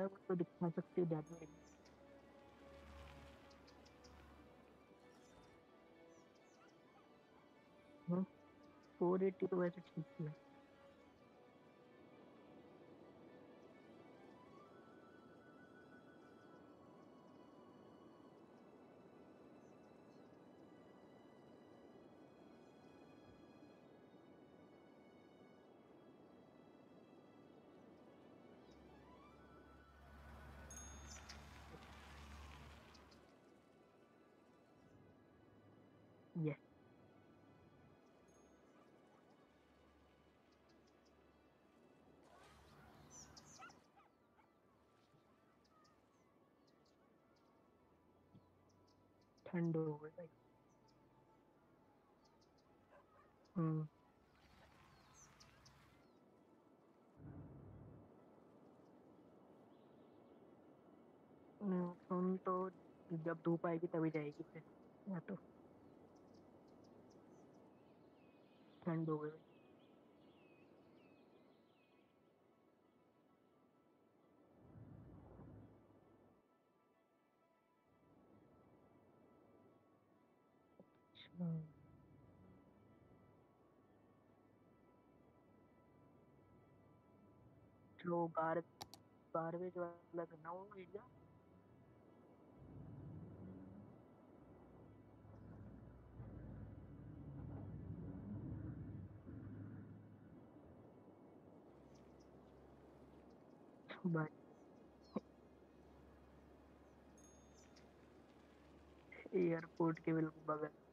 है तो दिखा सकते हो नहीं हाँ 480 तो वैसे ठीक ही। ठंड हो गई भाई हम्म। तुम सुन तो जब धूप आएगी तभी जाएगी फिर, या तो। ठंड हो गई। अच्छा जो गार गार्बेज वाला था ना वो एरिया एयरपोर्ट के बिल्कुल बगल।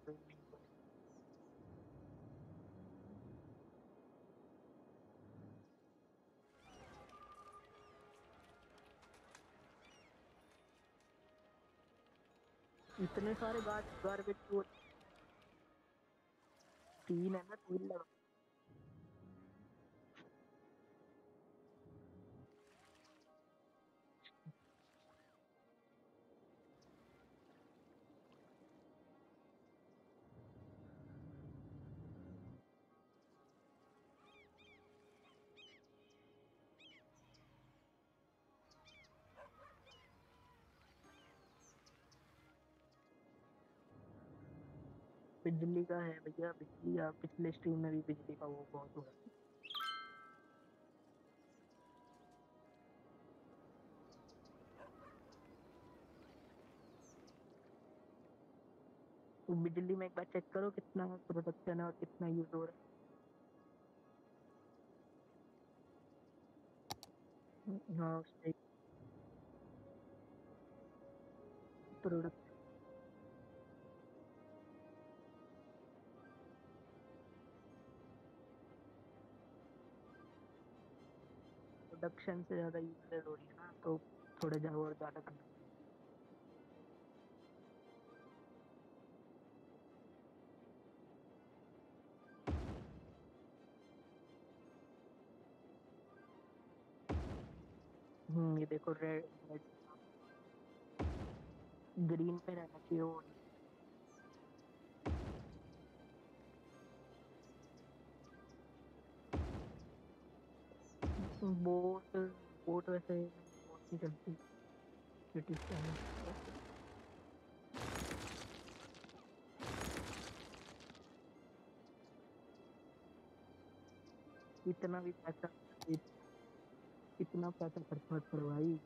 इतने सारे गार्ड गार्बेज तीन है ना तीन लगा बिजली का है भैया, बिजली आप पिछले स्ट्रीम में भी बिजली का वो बहुत हुआ। तो बिजली में एक बार चेक करो कितना प्रोडक्शन है और कितना यूज़ हो रहा है। हाँ प्रोडक्ट प्रोडक्शन से ज़्यादा यूजेज हो रही है ना तो थोड़ा ज़्यादा और ज़्यादा करना हम्म ये देखो रेड रेड ग्रीन पे रहना चाहिए, वो बोट बोट वैसे नहीं चलती इतना भी पैसा इत- इतना पैसा खर्च भाई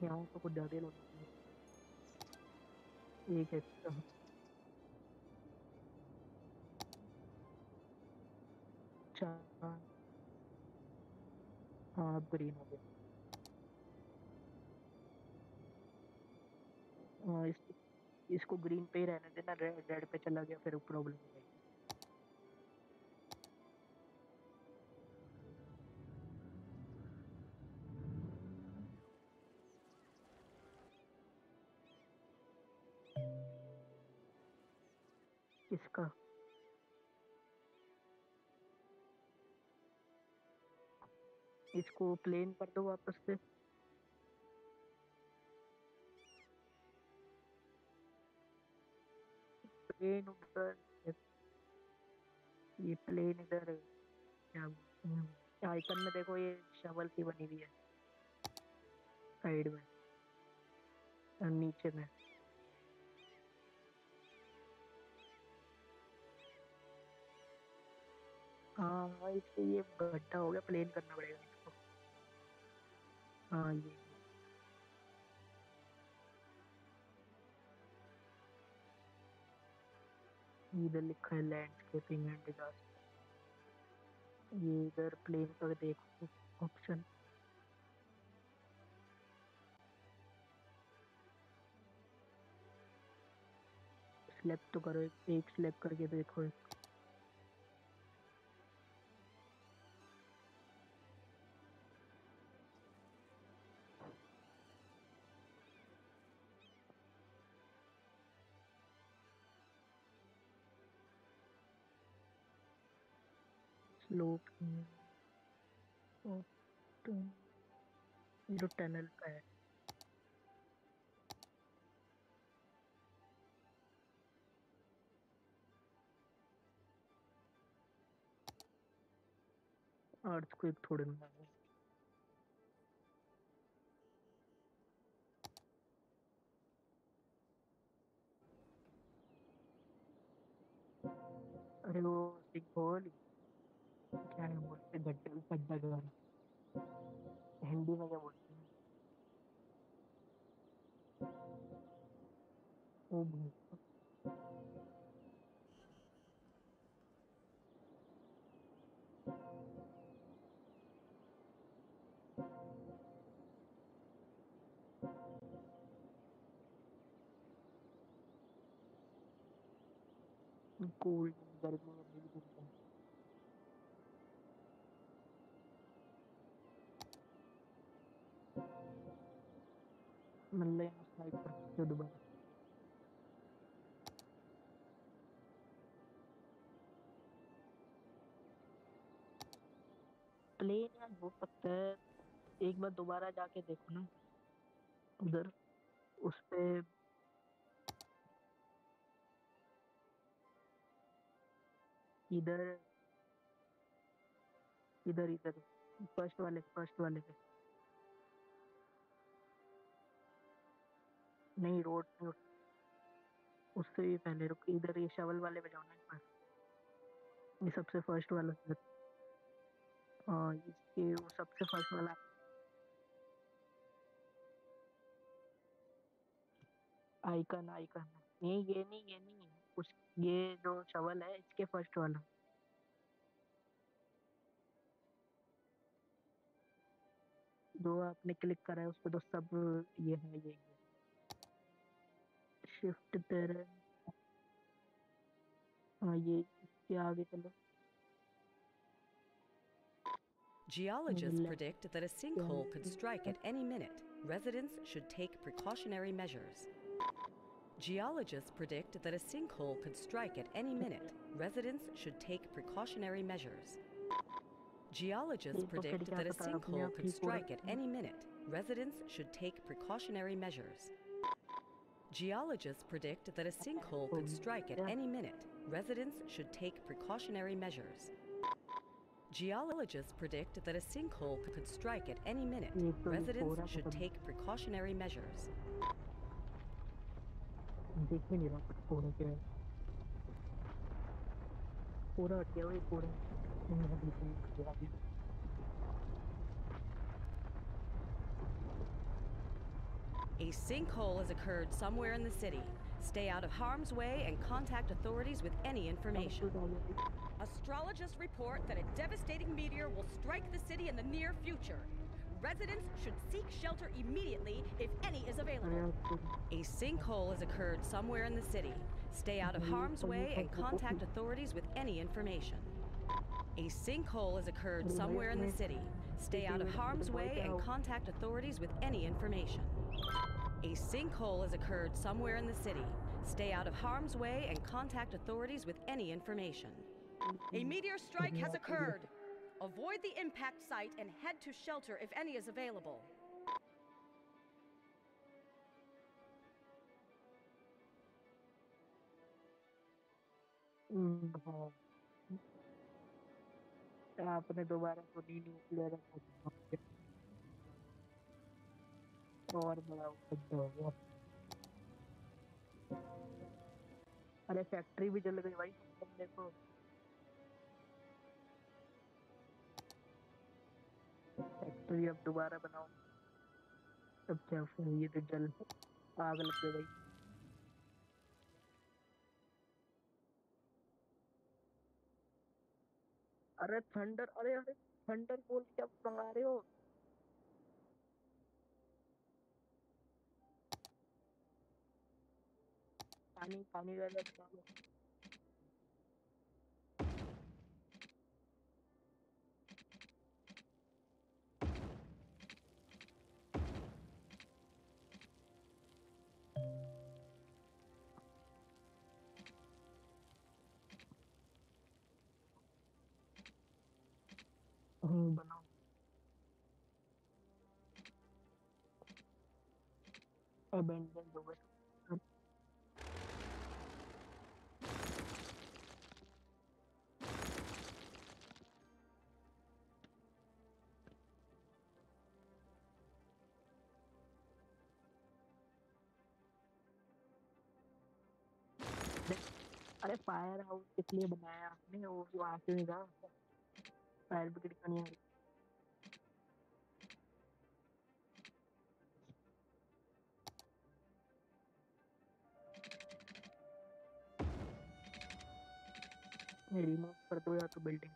यहाँ तो कुछ ज़्यादा ही लग है एक एक्स्ट्रा चार। हाँ अब ग्रीन हो गया। हाँ इस, इसको ग्रीन पे ही रहने देना रेड रेड पे चला गया, फिर प्रॉब्लम हो किसका इसको प्लेन कर दो वापस से। प्लेन उधर ये प्लेन इधर क्या आइकन में देखो ये शवल की बनी हुई है। साइड में। और नीचे में। हाँ हाँ इससे ये गड्ढा हो गया प्लेन करना पड़ेगा इसको हाँ ये। इधर लिखा है लैंडस्केपिंग एंड डिजास्टर ये इधर प्लेन का देखो ऑप्शन स्लैब तो करो एक, एक स्लैब करके देखो। एक स्लोप ये तो टनल का है। अर्थ को एक थोड़े में अरे वो सिंह क्या है बोलते गड्ढे हिंदी में क्या बोलते हैं? गर्मी। स्नाइपर जो दुबई प्लेन यार हो सकता है, एक बार दोबारा जाके देखो ना। उधर, उस पे। इधर इधर इधर फ़र्स्ट वाले फ़र्स्ट वाले पे। नहीं, रोड नहीं उससे भी पहले रुक, इधर ये शवल वाले पे जाओ ना एक बार। ये सबसे फ़र्स्ट वाला हाँ इसके वो सबसे फ़र्स्ट वाला। आइकन आइकन नहीं, ये नहीं ये नहीं उस, ये जो शवल है, इसके फ़र्स्ट वाला। जो आपने क्लिक करा है उस पर तो सब ये है, ये शिफ्ट तेरे हाँ ये इसके आगे चलो Geologists Left. predict that a sinkhole could strike at any minute. Residents should take precautionary measures. Geologists predict that a sinkhole could strike at any minute. Residents should take precautionary measures. Geologists ये तो फिर predict क्या that a पता अपने sinkhole आप could ठीक हो strike at रखा है। any minute. Residents should take precautionary measures. Geologists predict that a sinkhole could strike at Yeah. any minute. Residents should take precautionary measures. Geologists predict that a sinkhole could strike at any minute. ये तो ये हो Residents रहा should पता नहीं। take precautionary measures. देख भी नहीं रहा कुछ पूरा क्या है पूरा A sinkhole has occurred somewhere in the city. Stay out of harm's way and contact authorities with any information. Astrologists report that a devastating meteor will strike the city in the near future. Residents should seek shelter immediately if any is available. A sinkhole has occurred somewhere in the city. Stay out of harm's way and contact authorities with any information. A sinkhole has occurred somewhere in the city. Stay out of harm's way and contact authorities with any information. A sinkhole has occurred somewhere in the city. Stay out of harm's way and contact authorities with any information. A meteor strike has occurred. Avoid the impact site and head to shelter if any is available. हाँ आपने दोबारा तो नहीं nuclear और बड़ा खड्डा हो अरे फैक्ट्री भी जल गई भाई बंदे को फैक्ट्री अब दोबारा बनाओ। अब क्या फिर ये तो जल आग लग गई भाई। अरे थंडर अरे अरे थंडर बोल क्या मंगा रहे हो? पानी पानी वाला डालो हम्म बनाओ अबेंडन हो गए अरे फायर हाउस किस लिए बनाया आपने वो वहाँ से था। फायर ब्रिगेड का नहीं रही। रिमूव कर दो या तो बिल्डिंग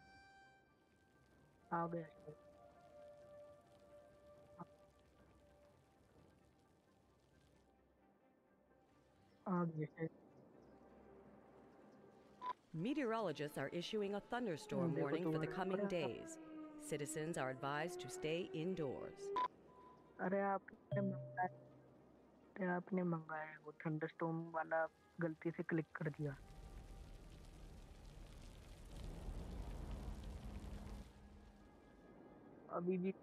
आ गया आ गया। Meteorologists are issuing a thunderstorm देखो warning for the तुम्हारा coming नंबर आया। days. Citizens are advised to stay indoors. अरे आपने मंगाया अरे आपने मंगाया वो थंडरस्टॉर्म वाला गलती से क्लिक कर दिया अभी भी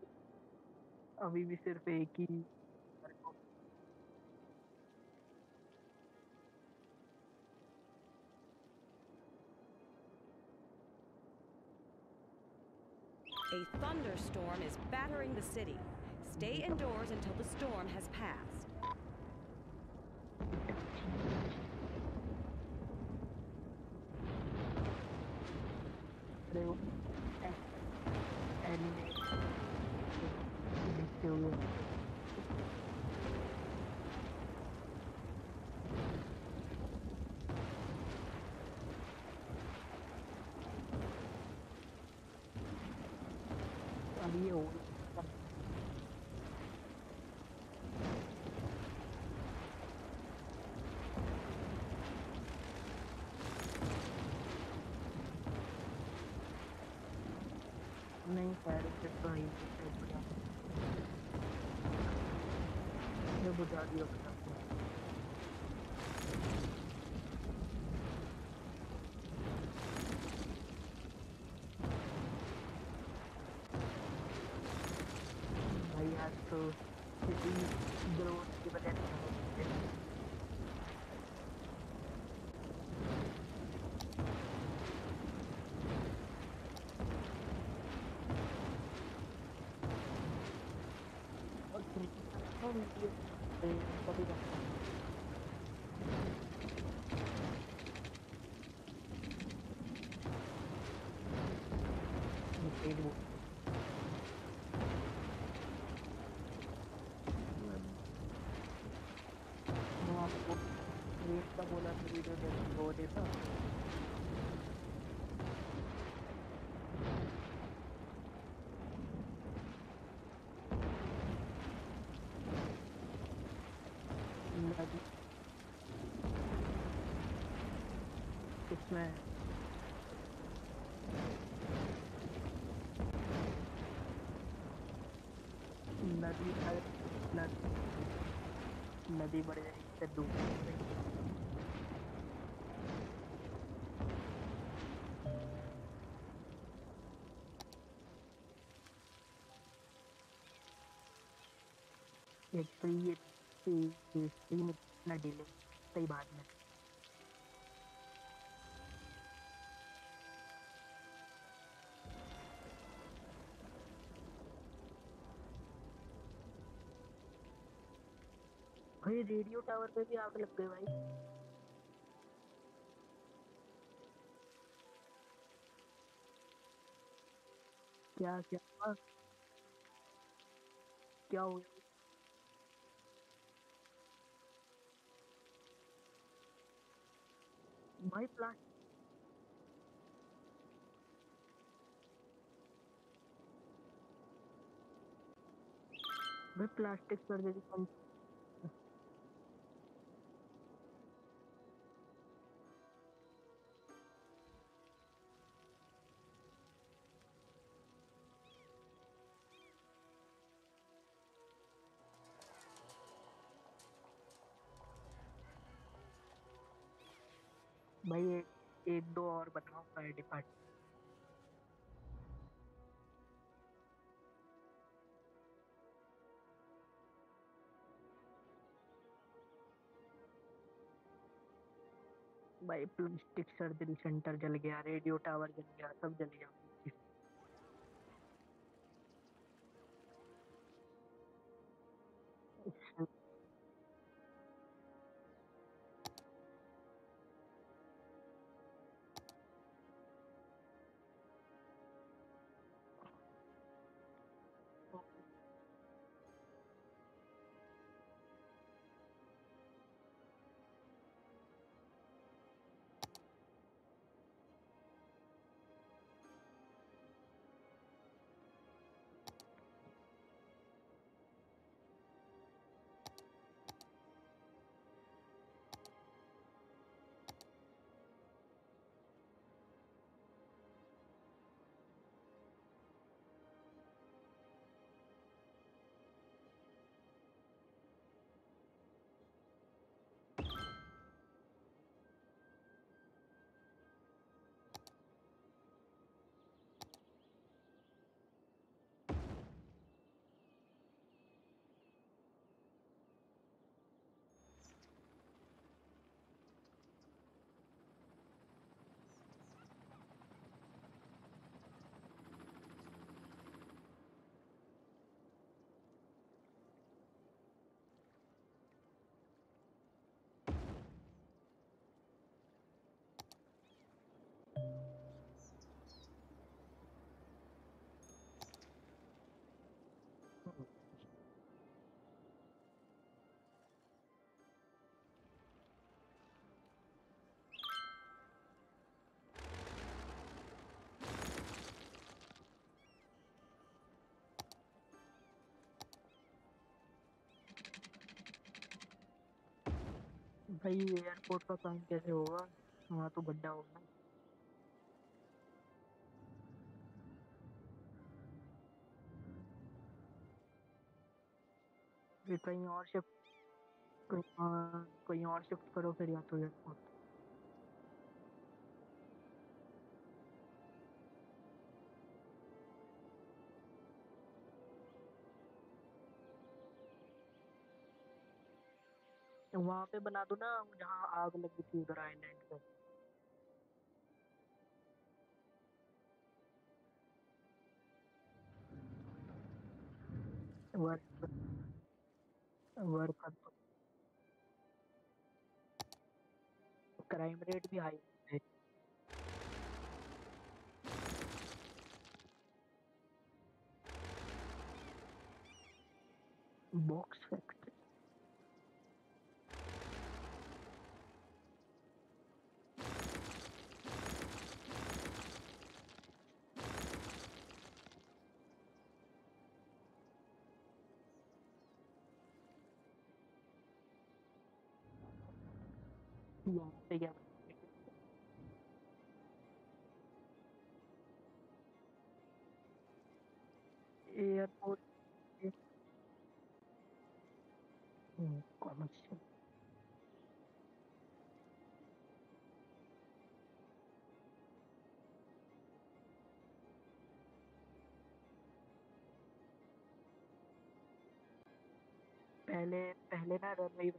अभी भी सिर्फ एक ही A thunderstorm is battering the city. Stay indoors until the storm has passed. अब ये हो नहीं फायर एक्सिट तो है ही नहीं, बुझा so i droni che magari sono stessi. Facebook. बोला था वीडियो देख वो देखा। नदी। नदी बढ़ जाएगी सही बात भाई, रेडियो टावर पे भी आग लग गई भाई। क्या क्या क्या हो गया भाई प्लास्टिक भाई प्लास्टिक सर्जरी और फायर डिपार्टमेंट भाई प्लास्टिक सर्जरी सेंटर जल गया रेडियो टावर जल गया, सब जल गया। भाई एयरपोर्ट का काम कैसे होगा? वहाँ तो गड्ढा होगा कहीं और शिफ्ट कहीं और शिफ्ट करो फिर या तो एयरपोर्ट वहाँ पे बना दो ना, जहाँ आग लगी थी उधर आइलैंड पे कर दो क्राइम रेट भी हाई बॉक्स फैक्ट्री यहाँ पे क्या एयरपोर्ट कॉमर्शियल पहले पहले ना रनवे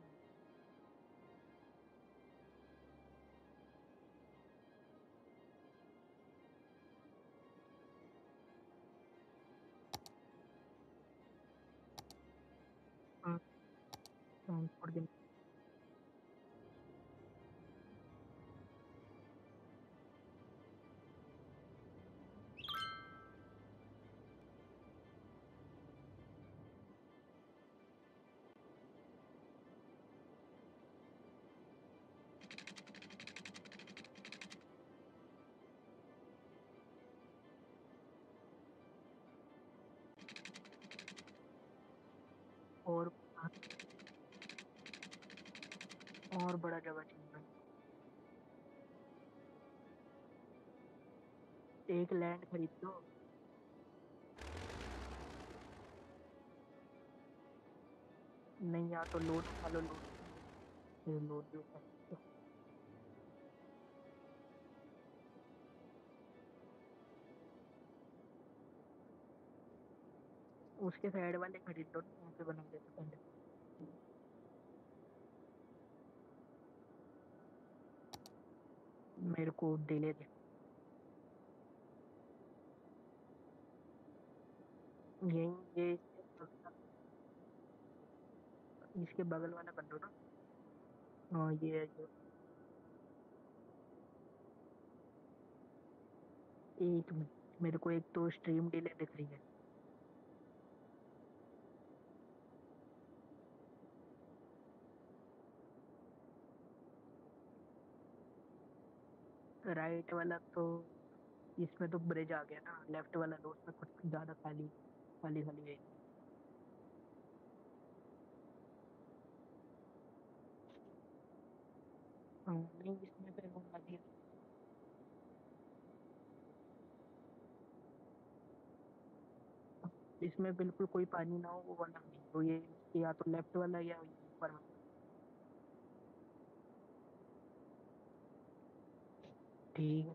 ट्रांसपोर्ट के और और बड़ा जगह चाहिए एक लैंड खरीद लो। नहीं या तो लोन उठा लो लोन लोन भी उठा सकते। उसके साइड वाले खरीद लो ना वहाँ पे बना देते पहले। मेरे को डिले दे। यही ये इसके बगल- वाला कर लो ना। हाँ ये है, ये। एक मेरे को एक तो स्ट्रीम डिले दिख रही है। राइट वाला तो इसमें तो ब्रिज आ गया ना, लेफ़्ट वाला तो उसमें कुछ ज़्यादा खाली खाली खाली है। हाँ नहीं, इसमें फिर वो नदी इसमें बिल्कुल कोई पानी ना हो, वो वाला तो ये, या तो लेफ़्ट वाला या ऊपर वाला। ठीक है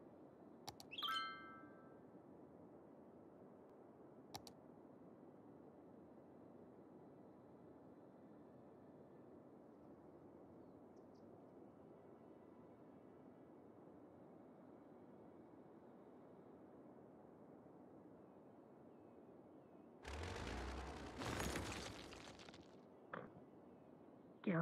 क्या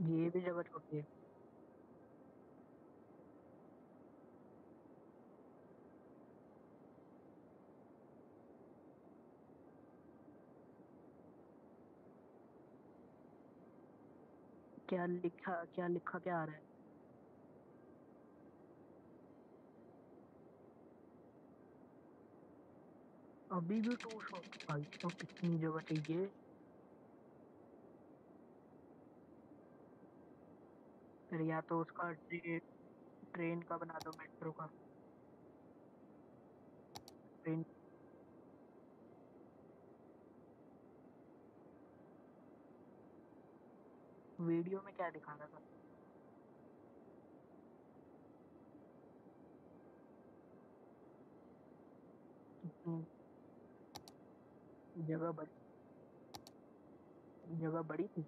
ये भी जगह छोटी है। क्या लिखा क्या लिखा, क्या आ रहा है? अभी भी टू शॉट भाई तो कितनी जगह चाहिए? फिर या तो उसका ट्रे, ट्रेन का बना दो मेट्रो का। ट्रेन वीडियो में क्या दिखा रहा था? जगह बड़ी जगह बड़ी थी।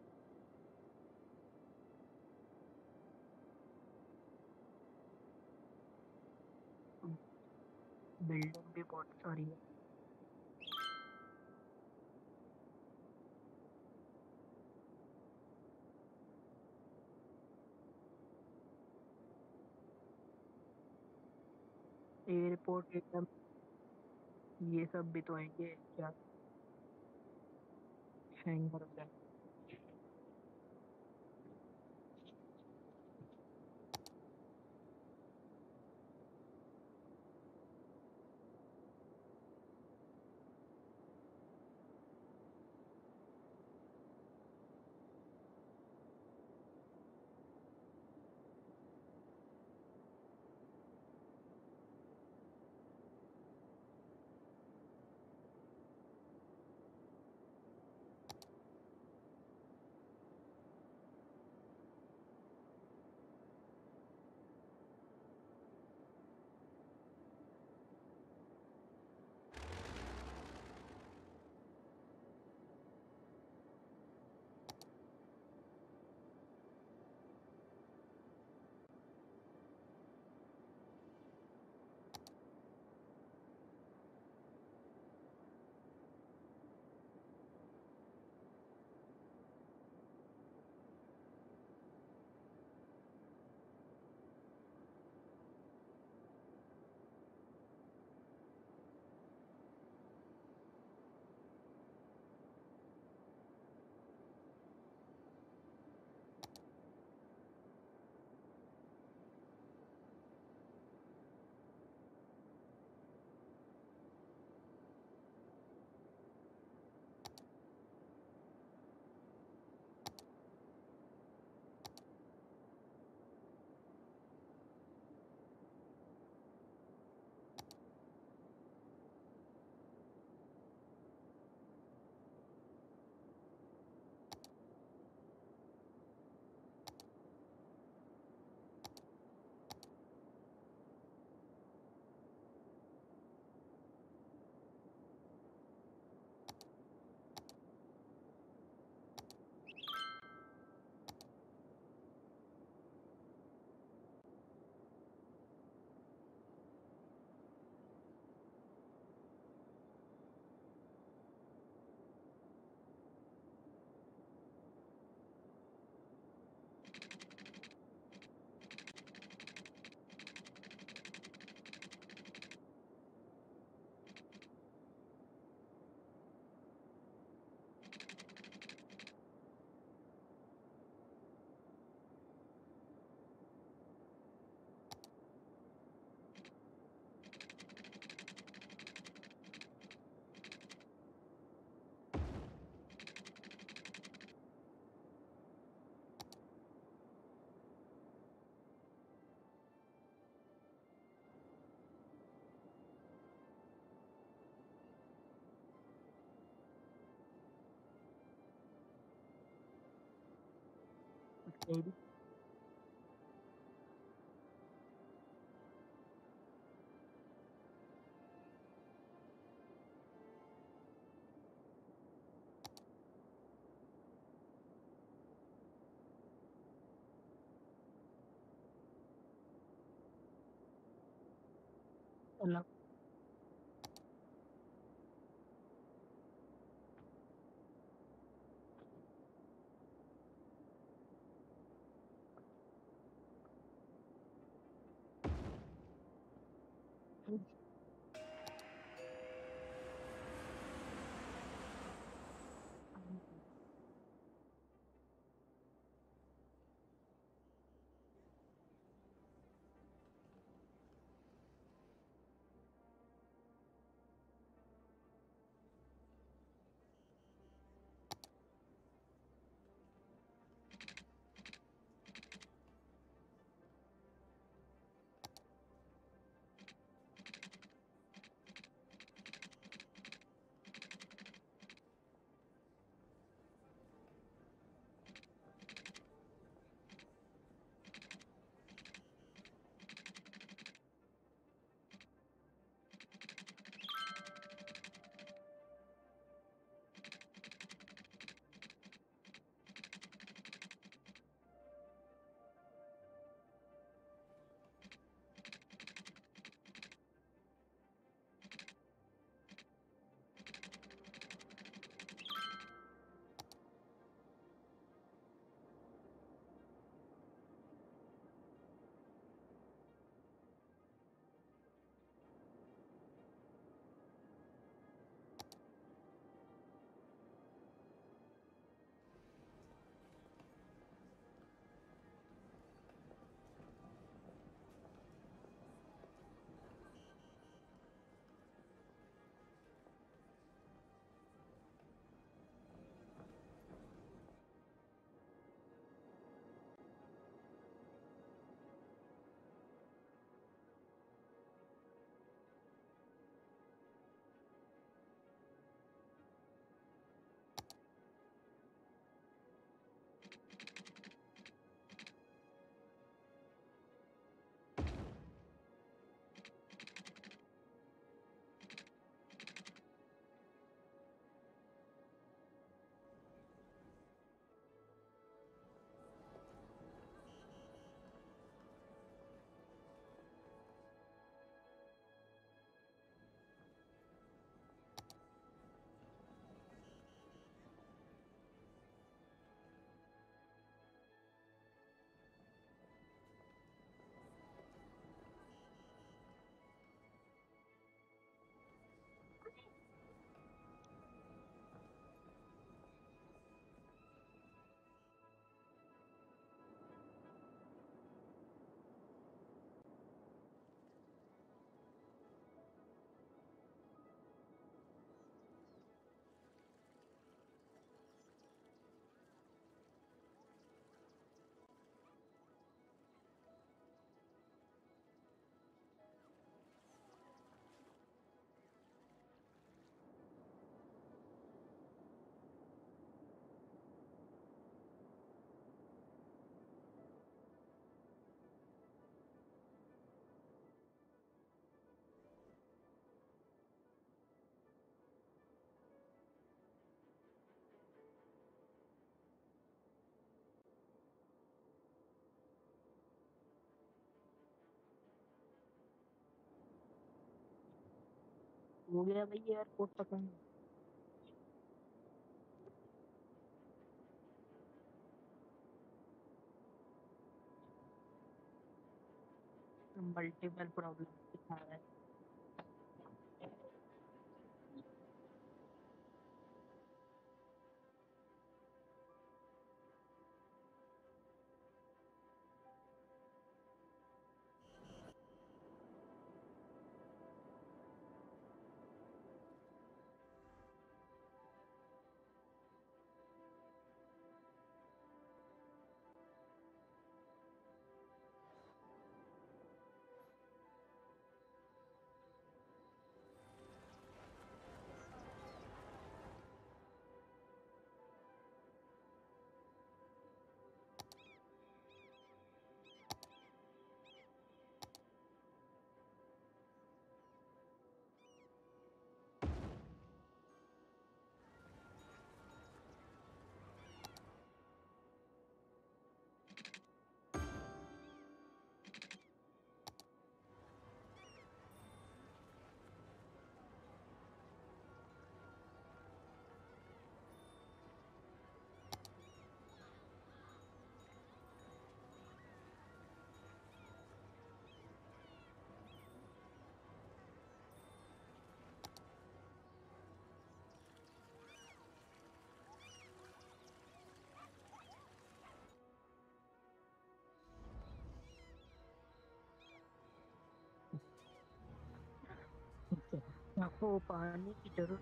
बिल्डिंग भी बहुत सारी है। एयरपोर्ट एकदम ये सब भी तो आएँगे, क्या? शेंगर से maybe. Hello. हो गया भाई एयरपोर्ट पकड़ मल्टीपल प्रॉब्लम दिखा रहा है। आपको पानी की ज़रूरत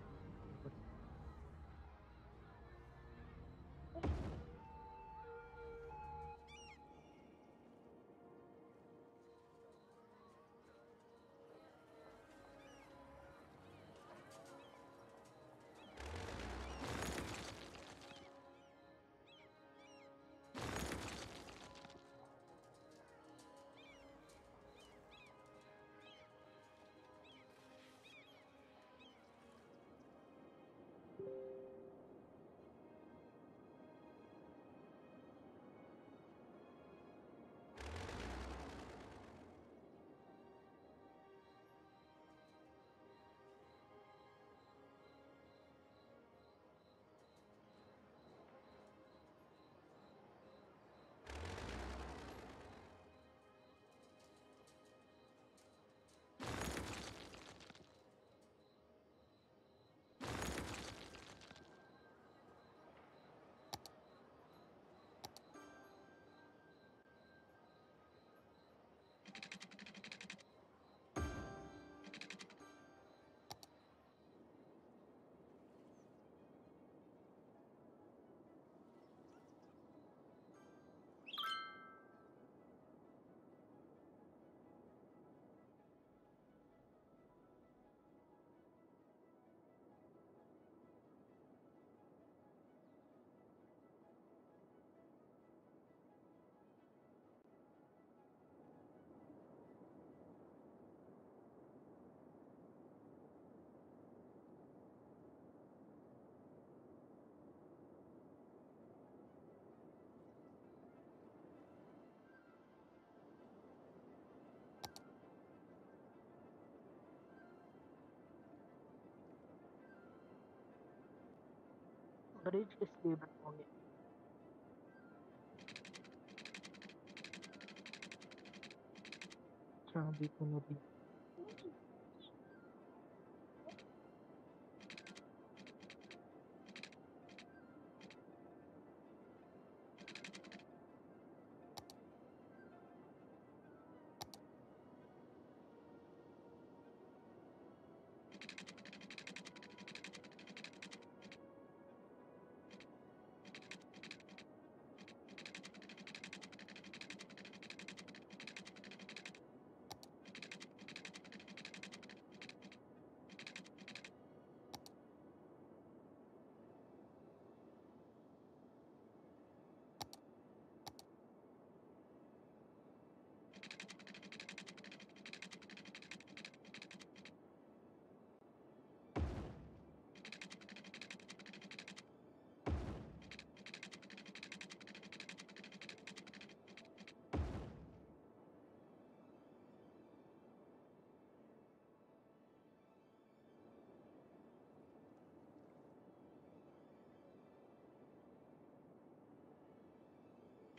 ब्रिज किस लिए बनवाओगे अच्छा अभी तो नदी नो,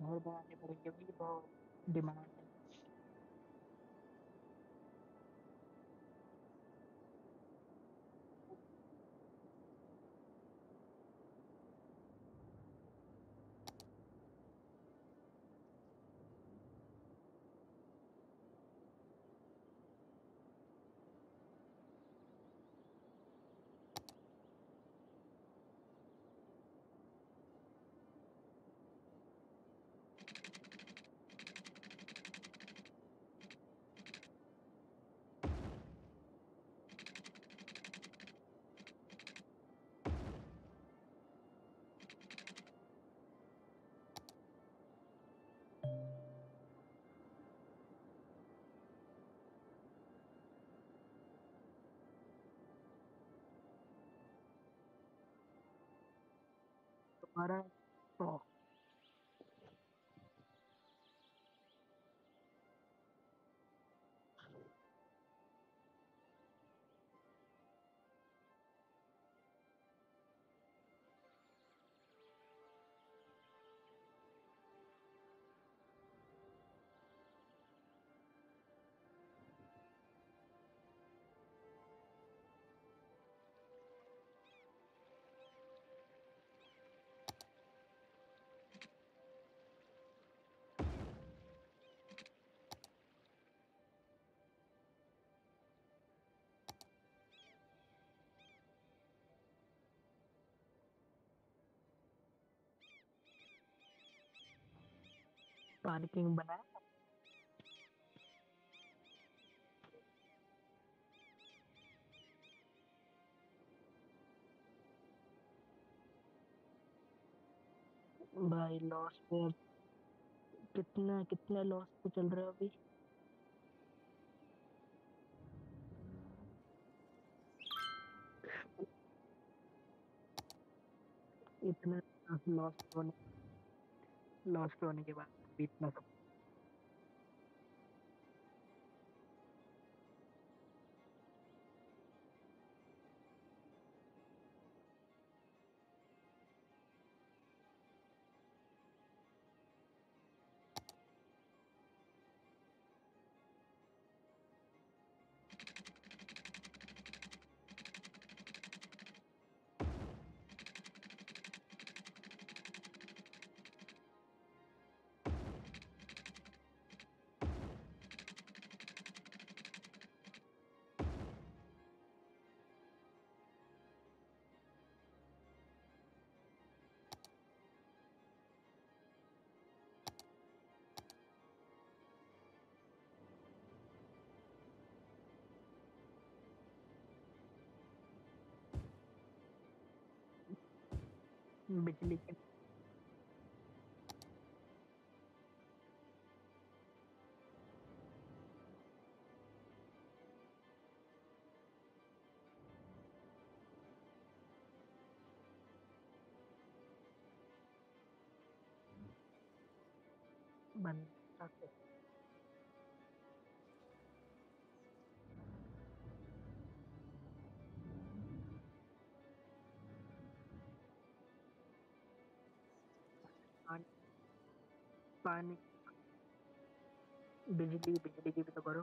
घर बनाने पड़ेंगे भाई बहुत डिमांड है पार्किंग बनाया भाई लॉस पे कितना कितना लॉस पे चल रहा है अभी? इतना लॉस होने लॉस होने के बाद। भी इतना सब बिजली पानी बिजली बिजली की भी तो करो।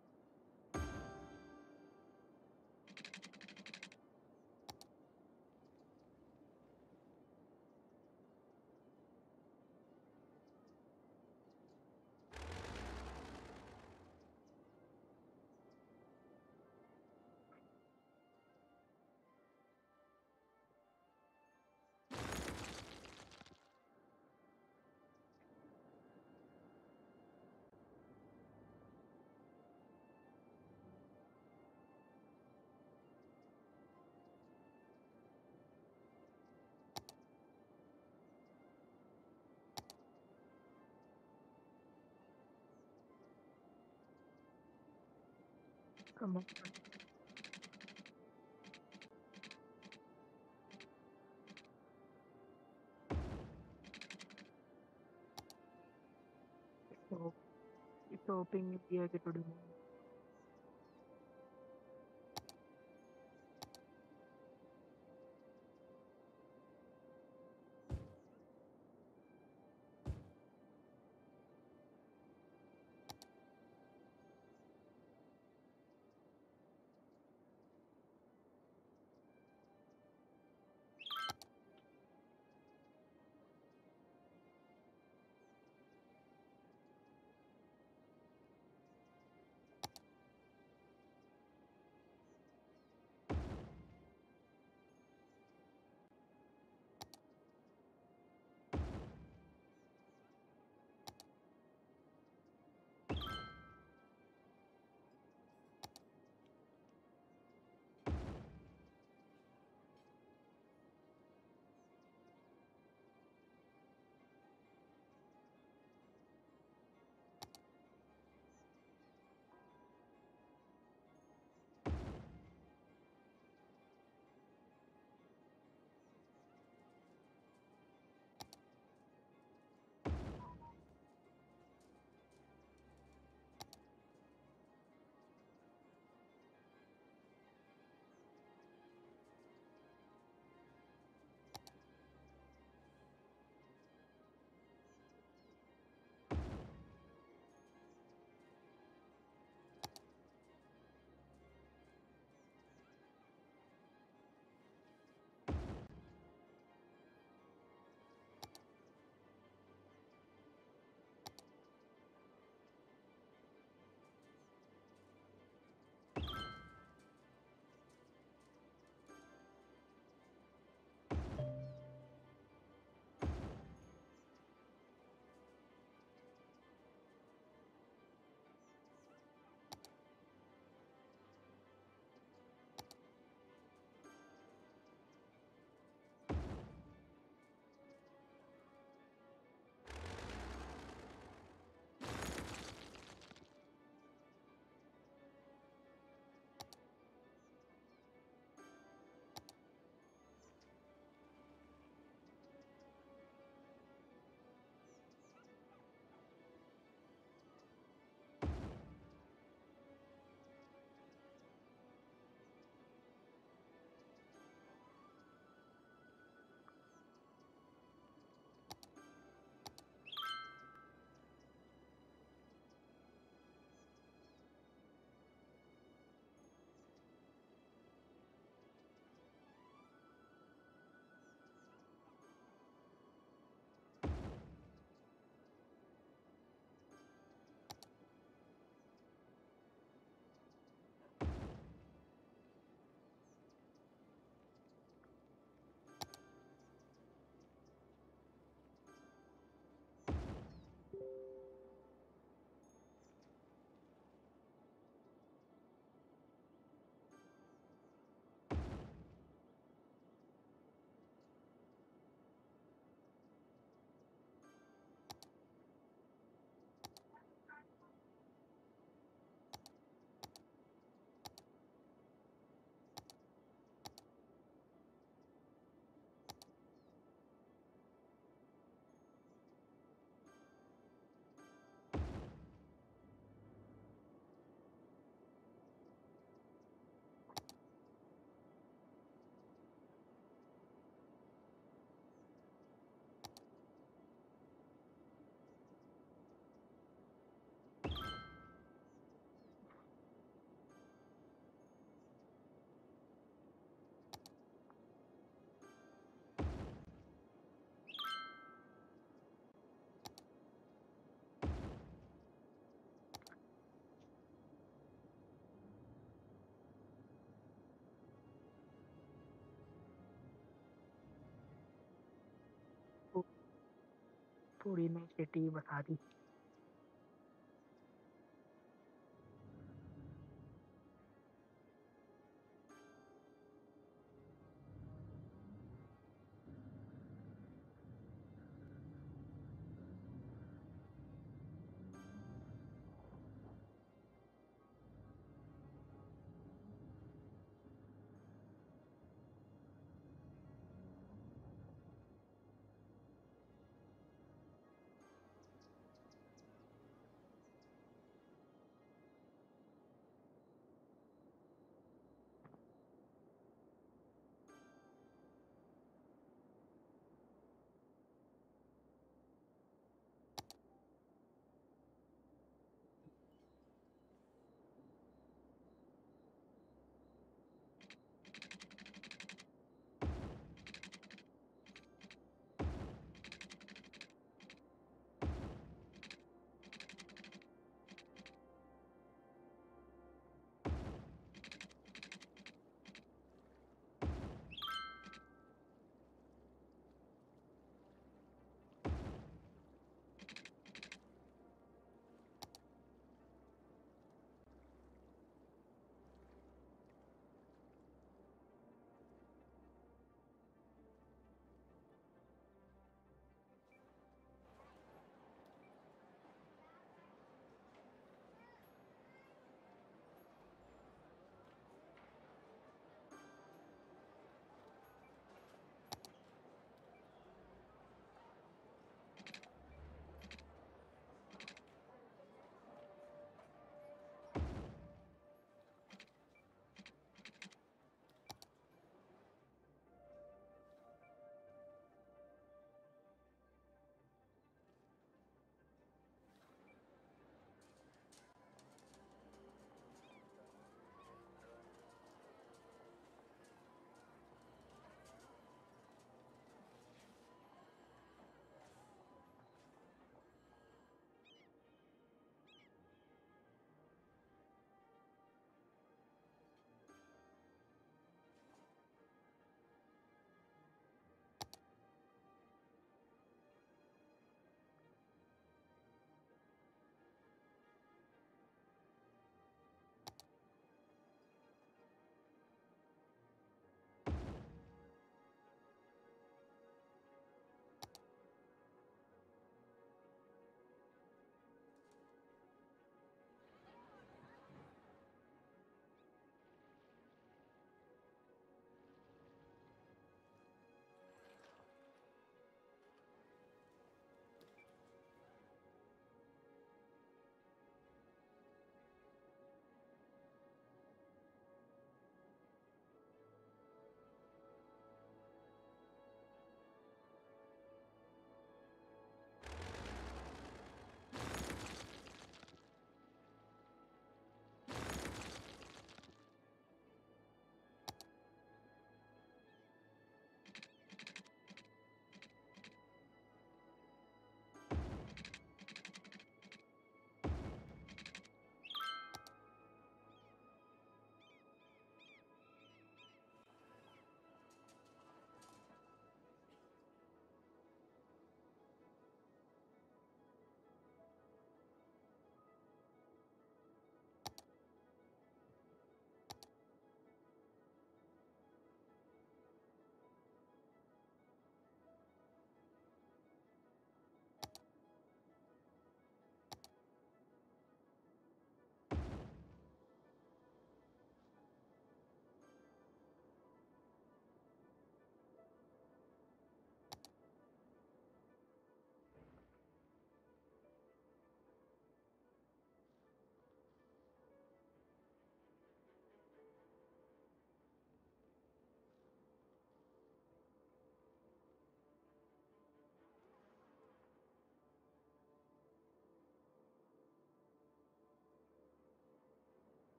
Come on. So it's hoping India to remove. पूरी नई सिटी बता दी।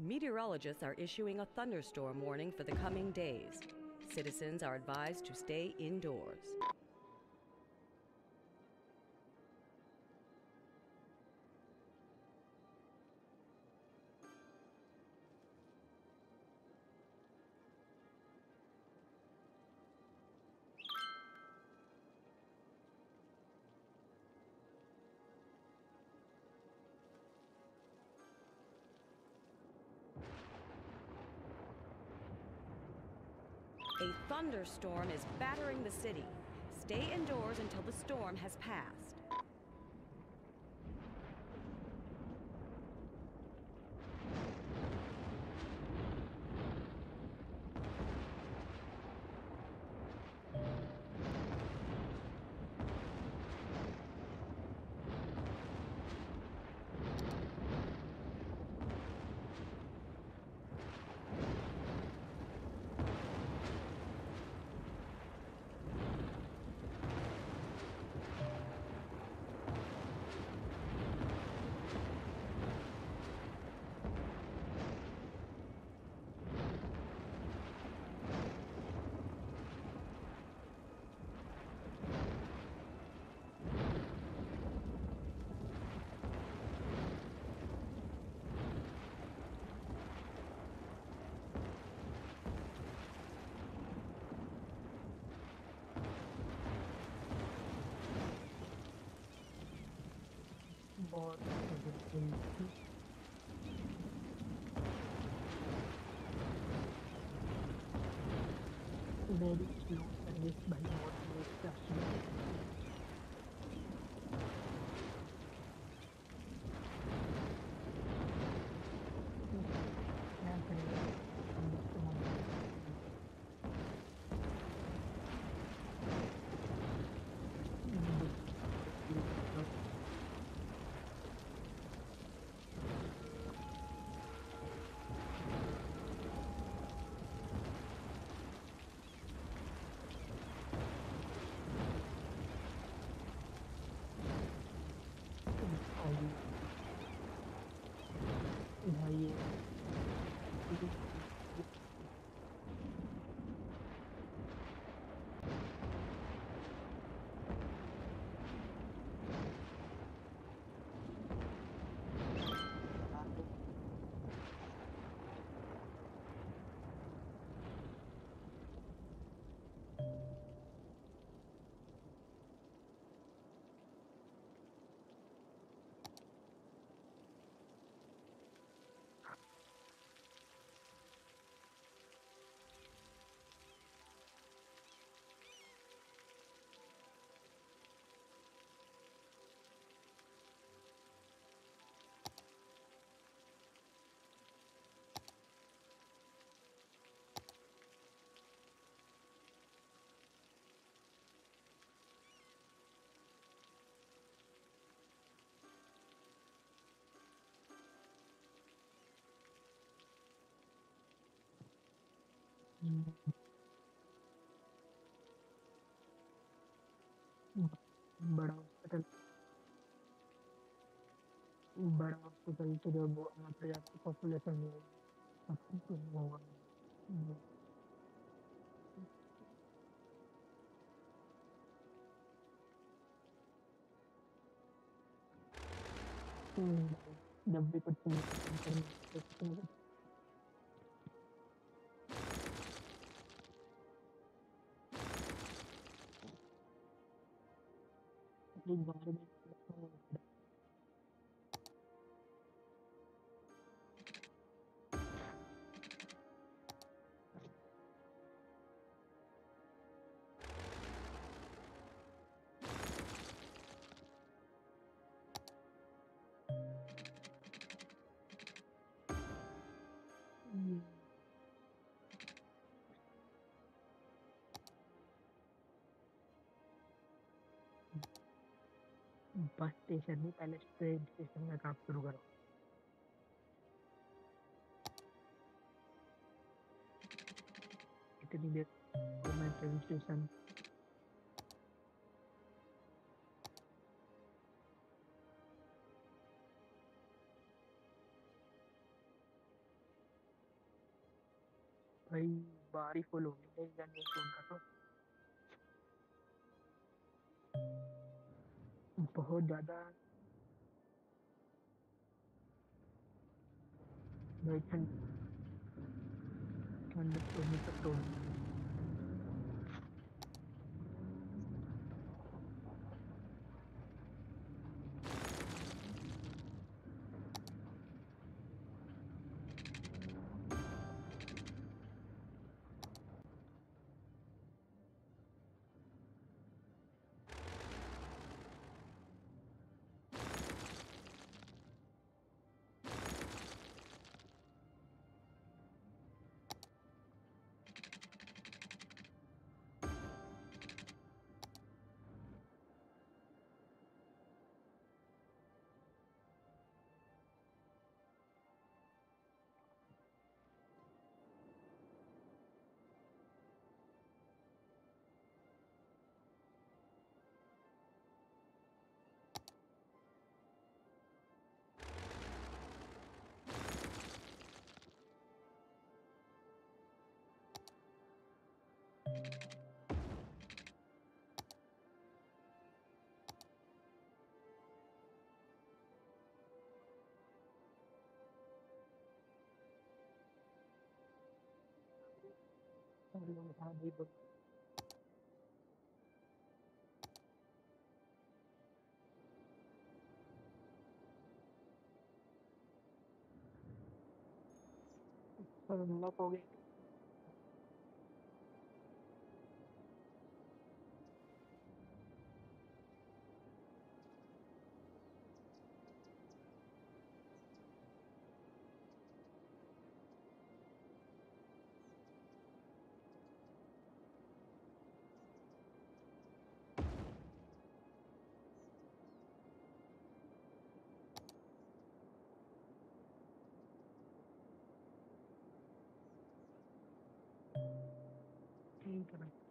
Meteorologists are issuing a thunderstorm warning for the coming days. Citizens are advised to stay indoors. Thunderstorm is battering the city. Stay indoors until the storm has passed. Very cute and this by बड़ा hospital बड़ा hospital तो जब वहाँ पे आपकी population हो आपको तो होगा हम्म, हम्म, जब भी कुछ करना तो बस स्टेशन नहीं पहले ट्रेन स्टेशन का काम शुरू करो। इतनी देर तो मैं ट्रेन स्टेशन भाई बारी फुल हो गई है जनरेशन का तो बहुत ज़्यादा ठंड ठंड तो सब लोग हाँ भाई बोल सब ठीक है भाई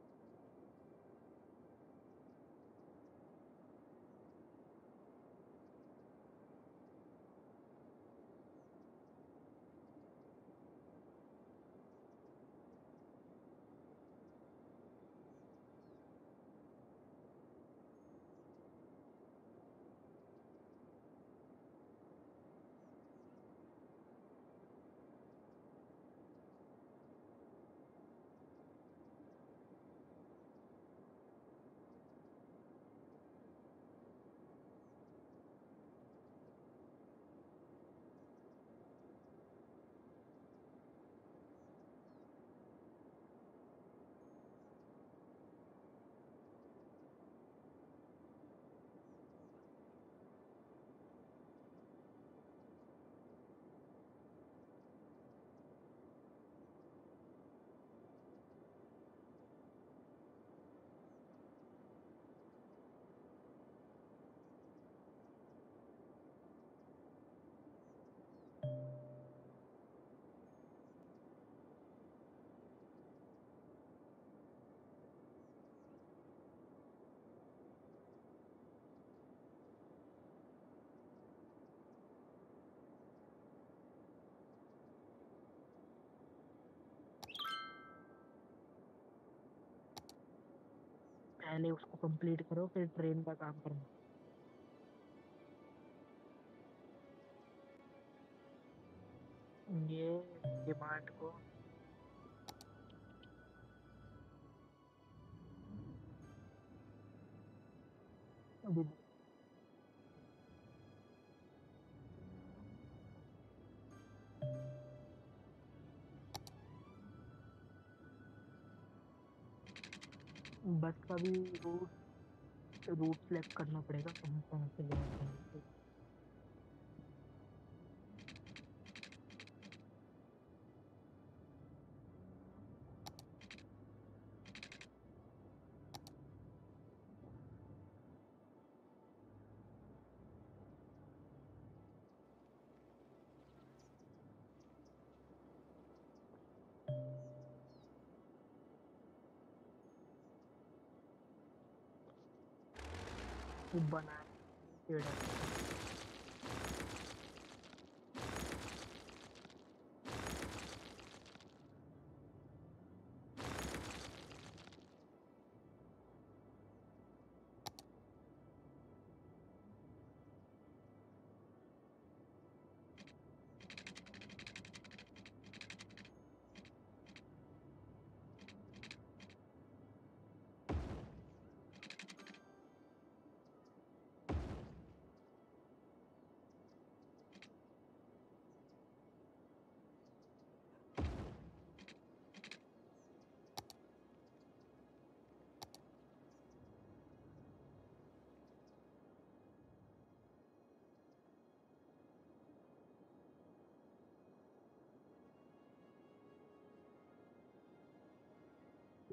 पहले उसको कंप्लीट करो फिर ट्रेन का काम करना ये डिमांड को अभी बस का भी रूट रूट सेलेक्ट करना पड़ेगा कहाँ कहाँ से जाना है